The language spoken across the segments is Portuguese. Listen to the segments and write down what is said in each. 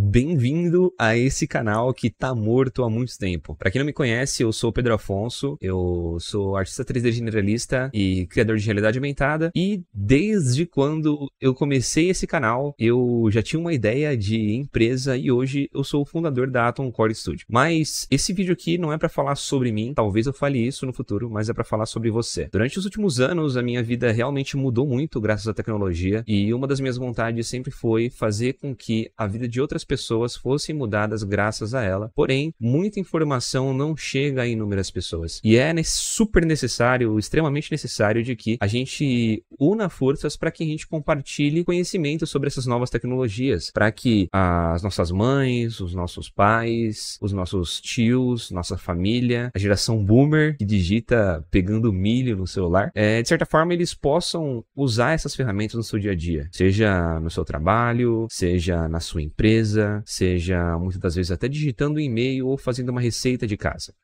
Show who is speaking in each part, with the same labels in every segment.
Speaker 1: bem-vindo a esse canal que tá morto há muito tempo. Para quem não me conhece, eu sou o Pedro Afonso, eu sou artista 3D generalista e criador de realidade aumentada, e desde quando eu comecei esse canal, eu já tinha uma ideia de empresa e hoje eu sou o fundador da Atom Core Studio. Mas esse vídeo aqui não é para falar sobre mim, talvez eu fale isso no futuro, mas é para falar sobre você. Durante os últimos anos, a minha vida realmente mudou muito graças à tecnologia, e uma das minhas vontades sempre foi fazer com que a vida de outras pessoas fossem mudadas graças a ela. Porém, muita informação não chega a inúmeras pessoas. E é super necessário, extremamente necessário, de que a gente una forças para que a gente compartilhe conhecimento sobre essas novas tecnologias, para que as nossas mães, os nossos pais, os nossos tios, nossa família, a geração boomer que digita pegando milho no celular, é, de certa forma eles possam usar essas ferramentas no seu dia a dia, seja no seu trabalho, seja na sua empresa seja muitas das vezes até digitando um e-mail ou fazendo uma receita de casa.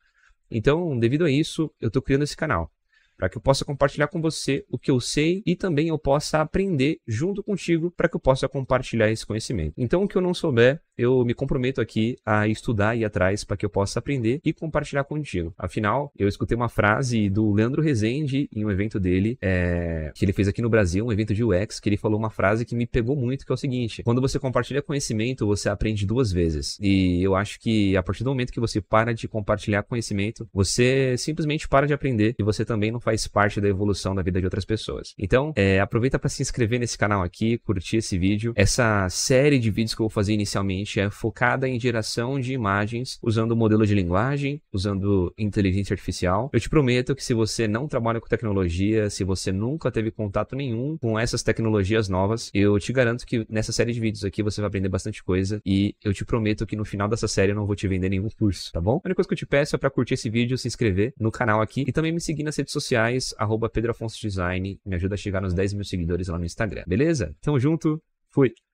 Speaker 1: Então, devido a isso, eu estou criando esse canal para que eu possa compartilhar com você o que eu sei e também eu possa aprender junto contigo para que eu possa compartilhar esse conhecimento. Então, o que eu não souber, eu me comprometo aqui a estudar e atrás para que eu possa aprender e compartilhar contigo. Afinal, eu escutei uma frase do Leandro Rezende em um evento dele, é, que ele fez aqui no Brasil, um evento de UX, que ele falou uma frase que me pegou muito, que é o seguinte: quando você compartilha conhecimento, você aprende duas vezes. E eu acho que a partir do momento que você para de compartilhar conhecimento, você simplesmente para de aprender e você também não faz parte da evolução da vida de outras pessoas. Então, é, aproveita para se inscrever nesse canal aqui, curtir esse vídeo. Essa série de vídeos que eu vou fazer inicialmente é focada em geração de imagens usando modelo de linguagem, usando inteligência artificial. Eu te prometo que se você não trabalha com tecnologia, se você nunca teve contato nenhum com essas tecnologias novas, eu te garanto que nessa série de vídeos aqui você vai aprender bastante coisa e eu te prometo que no final dessa série eu não vou te vender nenhum curso, tá bom? A única coisa que eu te peço é para curtir esse vídeo, se inscrever no canal aqui e também me seguir nas redes sociais, arroba Pedro Afonso Design, me ajuda a chegar nos 10 mil seguidores lá no Instagram, beleza? Tamo junto, fui!